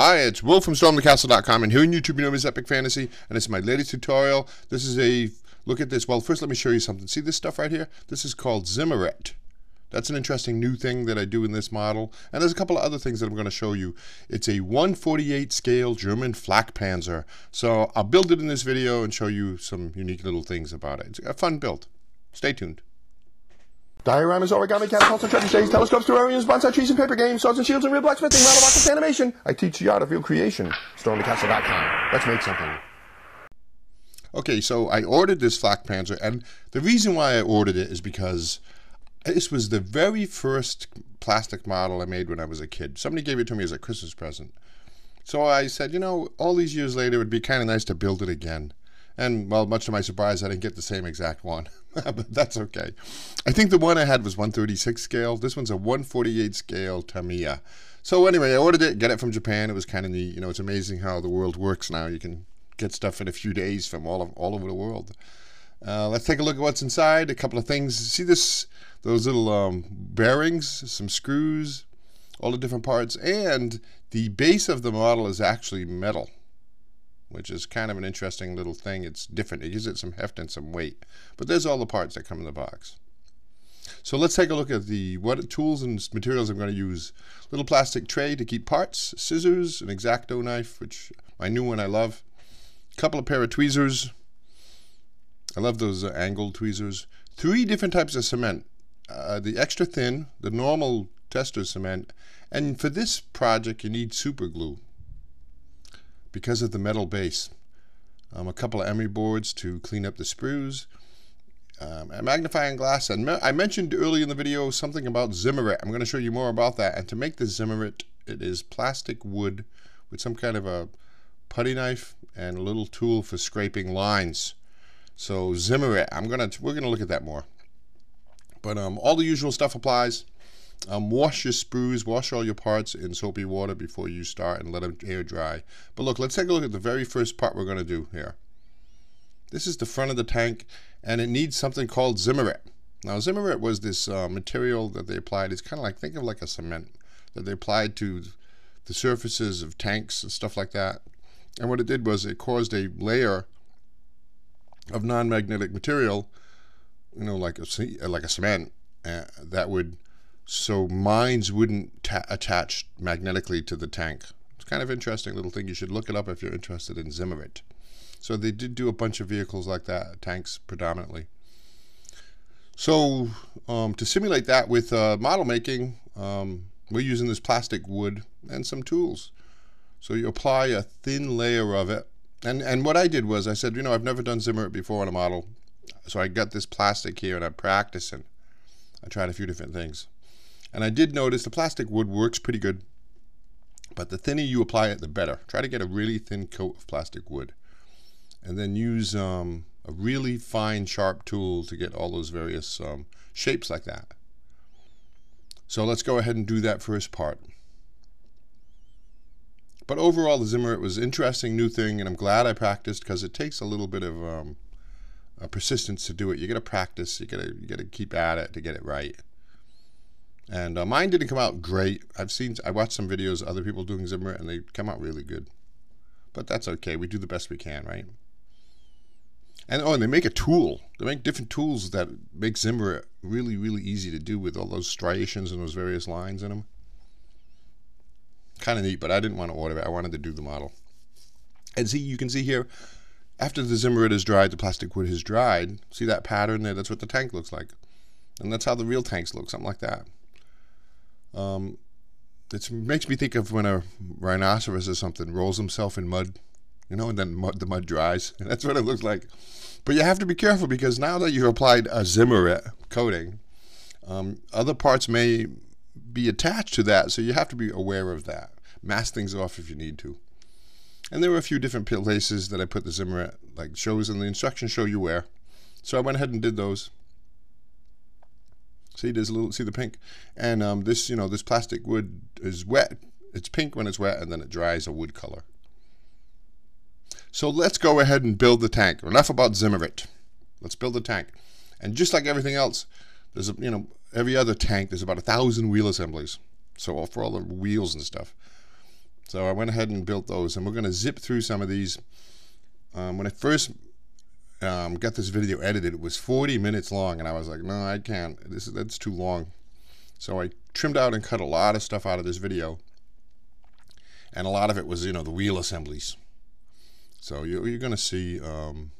Hi, it's Will from StormTheCastle.com, and here on YouTube, you know as Epic Fantasy, and this is my latest tutorial. This is a look at this. Well, first, let me show you something. See this stuff right here? This is called Zimmerit. That's an interesting new thing that I do in this model. And there's a couple of other things that I'm going to show you. It's a 148 scale German flak panzer. So I'll build it in this video and show you some unique little things about it. It's a fun build. Stay tuned. Dioramas, origami, catapults, and treasure shades, telescopes, terrariums, bonsai trees, and paper games, swords and shields, and real blacksmithing, rattle rockets, animation. I teach the art of real creation. StormTheCastle.com. Let's make something. Okay, so I ordered this flak panzer, and the reason why I ordered it is because this was the very first plastic model I made when I was a kid. Somebody gave it to me as a Christmas present. So I said, you know, all these years later, it would be kind of nice to build it again. And, well, much to my surprise, I didn't get the same exact one. but that's okay. I think the one I had was 136 scale. This one's a 148 scale Tamiya. So anyway, I ordered it, get it from Japan. It was kind of neat. You know, it's amazing how the world works now. You can get stuff in a few days from all of, all over the world. Uh, let's take a look at what's inside. A couple of things. See this? Those little um, bearings, some screws, all the different parts, and the base of the model is actually metal which is kind of an interesting little thing. It's different. It gives it some heft and some weight. But there's all the parts that come in the box. So let's take a look at the what tools and materials I'm going to use. Little plastic tray to keep parts, scissors, an X-Acto knife, which my new one I love. A couple of pair of tweezers. I love those uh, angled tweezers. Three different types of cement. Uh, the extra thin, the normal Testors cement, and for this project you need super glue because of the metal base. Um, a couple of emery boards to clean up the sprues. Um, a magnifying glass. And I mentioned earlier in the video something about Zimmerit. I'm going to show you more about that. And to make the Zimmerit, it is plastic wood with some kind of a putty knife and a little tool for scraping lines. So Zimmerit, I'm gonna we're gonna look at that more. But um, all the usual stuff applies. Um, wash your sprues, wash all your parts in soapy water before you start and let them air dry. But look, let's take a look at the very first part we're going to do here. This is the front of the tank, and it needs something called Zimmerit. Now, Zimmerit was this uh, material that they applied. It's kind of like, think of like a cement that they applied to the surfaces of tanks and stuff like that. And what it did was it caused a layer of non-magnetic material, you know, like a, like a cement, uh, that would so mines wouldn't attach magnetically to the tank. It's kind of interesting little thing. You should look it up if you're interested in Zimmerit. So they did do a bunch of vehicles like that, tanks predominantly. So um, to simulate that with uh, model making, um, we're using this plastic wood and some tools. So you apply a thin layer of it. And, and what I did was I said, you know, I've never done Zimmerit before on a model. So I got this plastic here and I'm practicing. I tried a few different things. And I did notice the plastic wood works pretty good, but the thinner you apply it, the better. Try to get a really thin coat of plastic wood. And then use um, a really fine, sharp tool to get all those various um, shapes like that. So let's go ahead and do that first part. But overall, the Zimmerit was an interesting new thing, and I'm glad I practiced because it takes a little bit of um, persistence to do it. You got to practice. You got to you got to keep at it to get it right. And uh, mine didn't come out great. I've seen, I watched some videos other people doing Zimmer and they come out really good. But that's okay. We do the best we can, right? And oh, and they make a tool. They make different tools that make Zimmer really, really easy to do with all those striations and those various lines in them. Kind of neat, but I didn't want to order it. I wanted to do the model. And see, you can see here, after the Zimmerit is dried, the plastic wood has dried. See that pattern there? That's what the tank looks like. And that's how the real tanks look, something like that. Um, it makes me think of when a rhinoceros or something rolls himself in mud, you know, and then mud, the mud dries. That's what it looks like. But you have to be careful because now that you've applied a Zimmerit coating, um, other parts may be attached to that, so you have to be aware of that. Mask things off if you need to. And there were a few different places that I put the Zimmerit, like shows in the instructions show you where. So I went ahead and did those. See, there's a little, see the pink? And um, this, you know, this plastic wood is wet. It's pink when it's wet and then it dries a wood color. So let's go ahead and build the tank. Enough about Zimmerit. Let's build the tank. And just like everything else, there's a, you know, every other tank, there's about a thousand wheel assemblies. So for all the wheels and stuff. So I went ahead and built those, and we're going to zip through some of these. Um, when I first um, got this video edited, it was 40 minutes long, and I was like, no, I can't. This is that's too long. So I trimmed out and cut a lot of stuff out of this video, and a lot of it was, you know, the wheel assemblies. So you, are going to see. Um,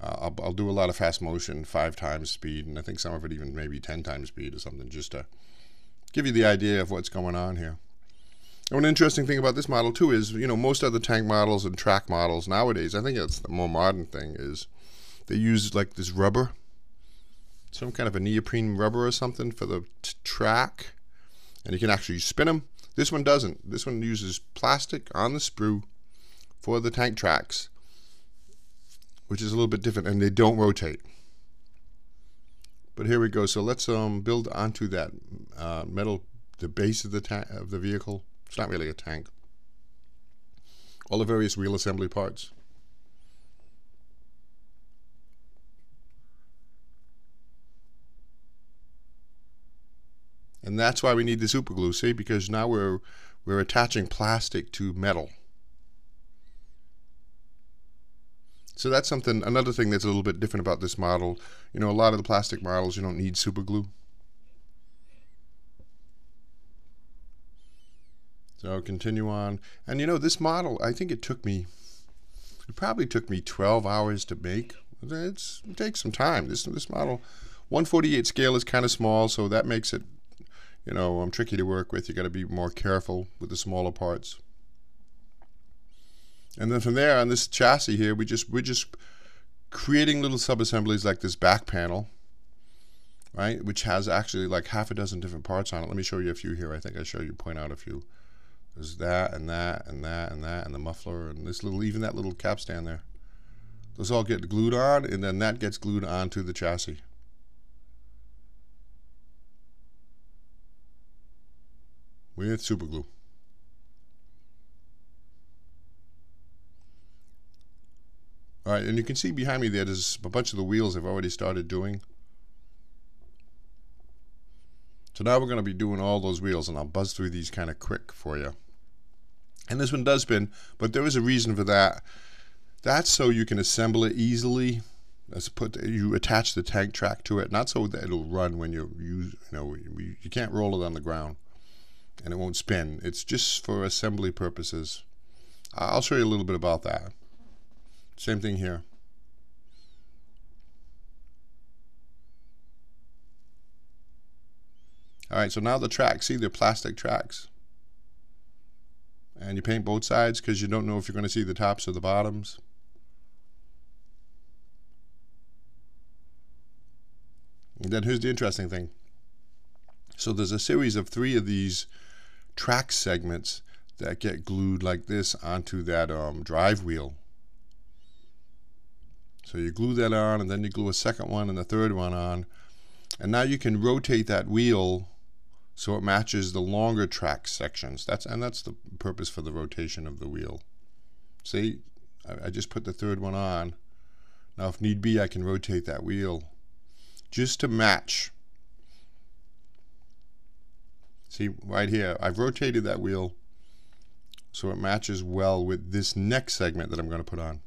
I'll, I'll do a lot of fast motion, five times speed, and I think some of it even maybe 10 times speed or something, just to give you the idea of what's going on here. And one interesting thing about this model too is, you know, most other tank models and track models nowadays, I think that's the more modern thing, is they use like this rubber, some kind of a neoprene rubber or something for the track, and you can actually spin them. This one doesn't. This one uses plastic on the sprue for the tank tracks, which is a little bit different, and they don't rotate. But here we go. So let's um, build onto that uh, metal, the base of the of the vehicle. It's not really a tank. All the various wheel assembly parts. And that's why we need the super glue, see, because now we're we're attaching plastic to metal. So that's something, another thing that's a little bit different about this model. You know, a lot of the plastic models, you don't need super So continue on. And you know, this model, I think it took me, it probably took me 12 hours to make. It's, it takes some time. This, this model, 148 scale is kind of small, so that makes it, you know, um, tricky to work with. You got to be more careful with the smaller parts. And then from there on this chassis here, we just we're just creating little sub-assemblies like this back panel, right? Which has actually like half a dozen different parts on it. Let me show you a few here. I think I show you point out a few. There's that and that and that and that and the muffler and this little even that little capstan there. Those all get glued on and then that gets glued onto the chassis. With super glue. All right, and you can see behind me there, there's a bunch of the wheels I've already started doing. So now we're going to be doing all those wheels, and I'll buzz through these kind of quick for you. And this one does spin, but there is a reason for that. That's so you can assemble it easily. Let's put you attach the tank track to it, not so that it'll run when you use. You know, you, can't roll it on the ground, and it won't spin. It's just for assembly purposes. I'll show you a little bit about that. Same thing here. All right, so now the tracks, see they're plastic tracks and you paint both sides because you don't know if you're going to see the tops or the bottoms. And then here's the interesting thing. So there's a series of three of these track segments that get glued like this onto that um, drive wheel. So you glue that on and then you glue a second one and the third one on. And now you can rotate that wheel so it matches the longer track sections. That's and that's the purpose for the rotation of the wheel. See, I, I just put the third one on. Now, if need be, I can rotate that wheel just to match. See, right here, I've rotated that wheel so it matches well with this next segment that I'm going to put on.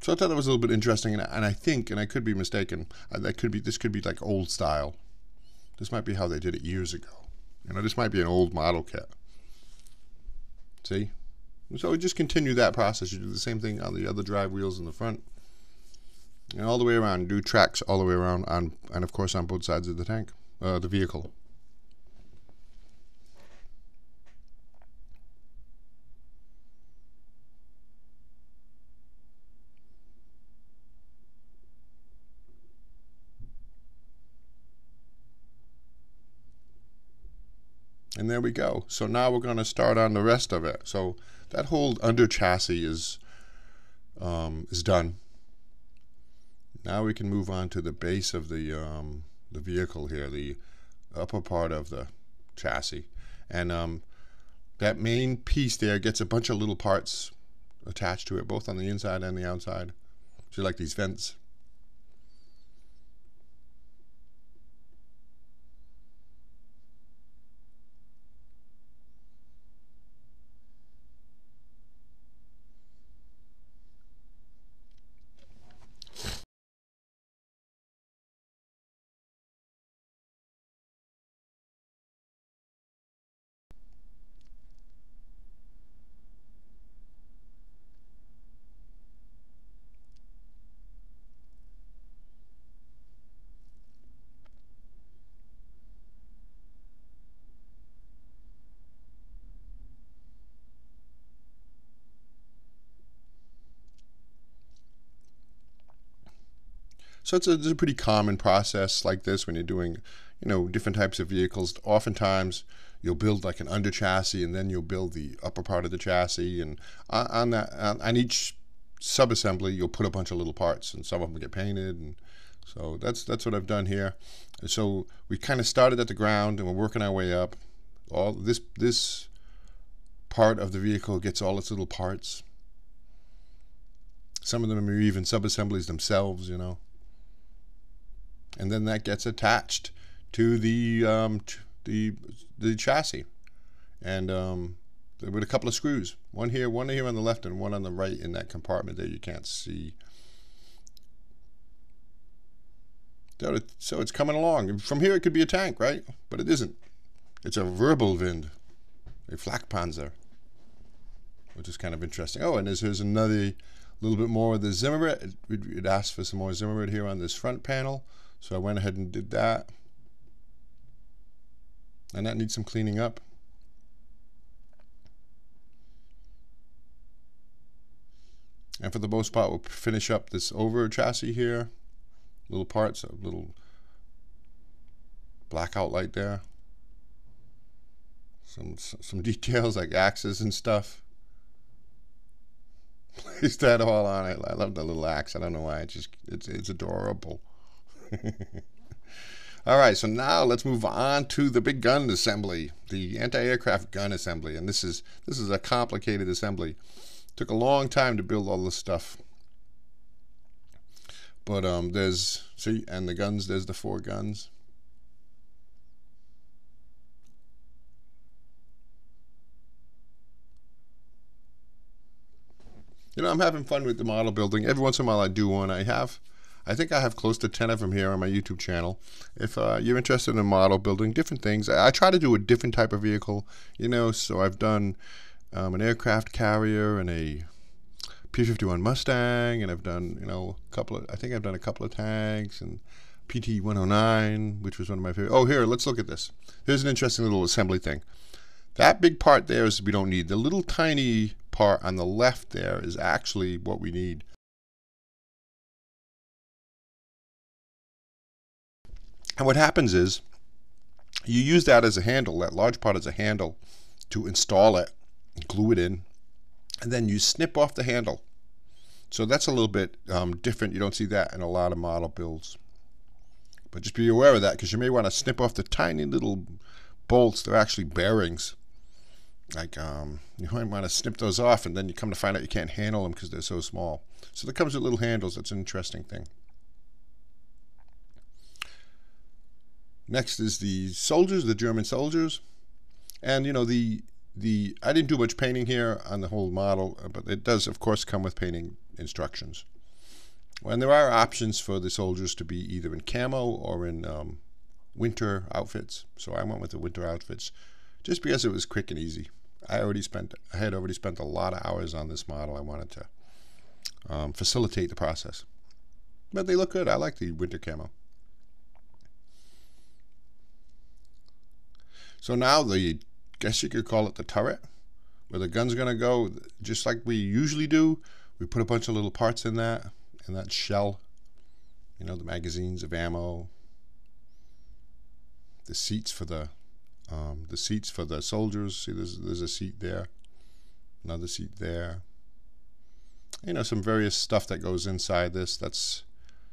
So I thought that was a little bit interesting, and, and I think, and I could be mistaken, uh, that could be this could be like old style. This might be how they did it years ago. You know, this might be an old model kit. See? So we just continue that process. You do the same thing on the other drive wheels in the front. And all the way around. Do tracks all the way around, on, and of course on both sides of the tank, uh, the vehicle. And there we go. So now we're going to start on the rest of it. So that whole under chassis is um, is done. Now we can move on to the base of the um, the vehicle here, the upper part of the chassis, and um, that main piece there gets a bunch of little parts attached to it, both on the inside and the outside. So like these vents. So it's a, it's a pretty common process like this when you're doing, you know, different types of vehicles. Oftentimes, you'll build like an under chassis, and then you'll build the upper part of the chassis, and on, that on, on each subassembly, you'll put a bunch of little parts, and some of them get painted, and so that's that's what I've done here. so we kind of started at the ground, and we're working our way up. All this this part of the vehicle gets all its little parts. Some of them are even subassemblies themselves, you know. And then that gets attached to the um, the the chassis, and um, with a couple of screws, one here, one here on the left, and one on the right in that compartment there. You can't see. So it's coming along. From here, it could be a tank, right? But it isn't. It's a Wirbelwind, a Flakpanzer, which is kind of interesting. Oh, and there's, here's another little bit more of the Zimmerit. It, it asked for some more Zimmerit here on this front panel. So I went ahead and did that. And that needs some cleaning up. And for the most part, we'll finish up this over chassis here. Little parts, a little blackout light there. Some some details like axes and stuff. Place that all on it. I love the little axe. I don't know why. It's just it's it's adorable. All right, so now let's move on to the big gun assembly, the anti-aircraft gun assembly, and this is this is a complicated assembly. Took a long time to build all this stuff, but um, there's see, and the guns. There's the four guns. You know, I'm having fun with the model building. Every once in a while, I do one. I have I think I have close to 10 of them here on my YouTube channel. If uh, you're interested in model building, different things, I, try to do a different type of vehicle, you know, so I've done um, an aircraft carrier and a P-51 Mustang, and I've done, you know, a couple of, I think I've done a couple of tanks, and PT-109, which was one of my favorite. Oh, here, let's look at this. Here's an interesting little assembly thing. That big part there is we don't need. The little tiny part on the left there is actually what we need. And what happens is you use that as a handle, that large part as a handle to install it, glue it in, and then you snip off the handle. So that's a little bit um, different. You don't see that in a lot of model builds. But just be aware of that because you may want to snip off the tiny little bolts. They're actually bearings. Like um, you might want to snip those off and then you come to find out you can't handle them because they're so small. So that comes with little handles. That's an interesting thing. Next is the soldiers, the German soldiers. And, you know, the, the I didn't do much painting here on the whole model, uh, but it does, of course, come with painting instructions. And there are options for the soldiers to be either in camo or in um, winter outfits. So I went with the winter outfits just because it was quick and easy. I already spent, I had already spent a lot of hours on this model. I wanted to um, facilitate the process. But they look good. I like the winter camo. So now the, guess you could call it the turret, where the gun's to go, just like we usually do. We put a bunch of little parts in that, in that shell. You know, the magazines of ammo, the seats for the, um, the seats for the soldiers. See, there's there's a seat there, another seat there. You know, some various stuff that goes inside this. That's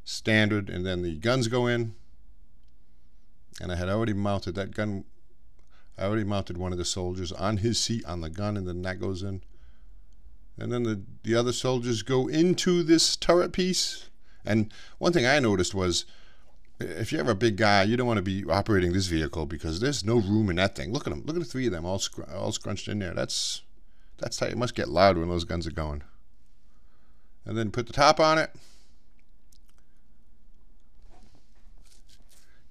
standard, and then the guns go in. And I had already mounted that gun I already mounted one of the soldiers on his seat on the gun, and then that goes in. And then the, the other soldiers go into this turret piece. And one thing I noticed was if you're a big guy, you don't want to be operating this vehicle because there's no room in that thing. Look at them. Look at the three of them all, scr all scrunched in there. That's that's tight. It must get loud when those guns are going. And then put the top on it.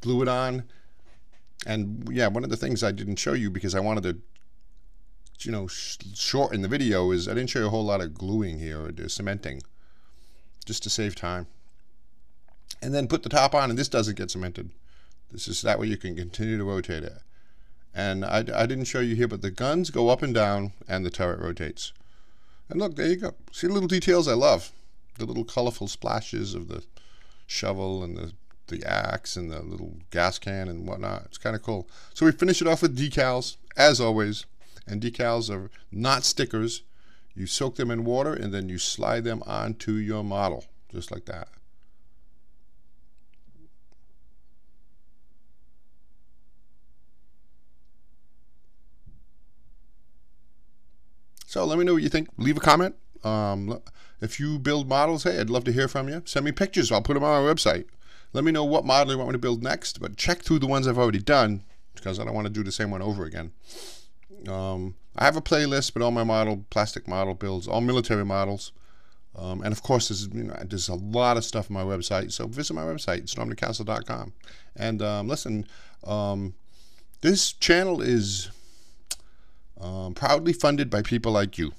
Glue it on. And yeah, one of the things I didn't show you because I wanted to, you know, sh shorten the video is I didn't show you a whole lot of gluing here or cementing, just to save time. And then put the top on, and this doesn't get cemented. This is that way you can continue to rotate it. And I, I didn't show you here, but the guns go up and down, and the turret rotates. And look, there you go. See the little details I love? The little colorful splashes of the shovel and the the axe and the little gas can and whatnot. It's kind of cool. So we finish it off with decals, as always. And decals are not stickers. You soak them in water and then you slide them onto your model, just like that. So let me know what you think. Leave a comment. Um, if you build models, hey, I'd love to hear from you. Send me pictures. I'll put them on my website. Let me know what model you want me to build next, but check through the ones I've already done because I don't want to do the same one over again. Um, I have a playlist, but all my model, plastic model builds, all military models. Um, and of course, there's, you know, there's a lot of stuff on my website. So visit my website, stormthecastle.com. And um, listen, um, this channel is um, proudly funded by people like you.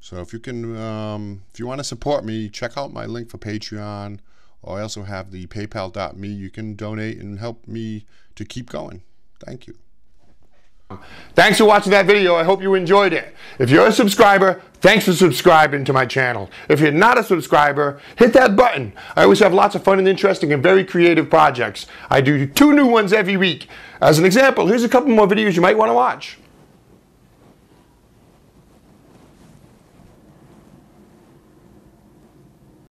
So if you can, um, if you want to support me, check out my link for Patreon. I also have the PayPal.me. You can donate and help me to keep going. Thank you. Thanks for watching that video. I hope you enjoyed it. If you're a subscriber, thanks for subscribing to my channel. If you're not a subscriber, hit that button. I always have lots of fun and interesting and very creative projects. I do two new ones every week. As an example, here's a couple more videos you might want to watch.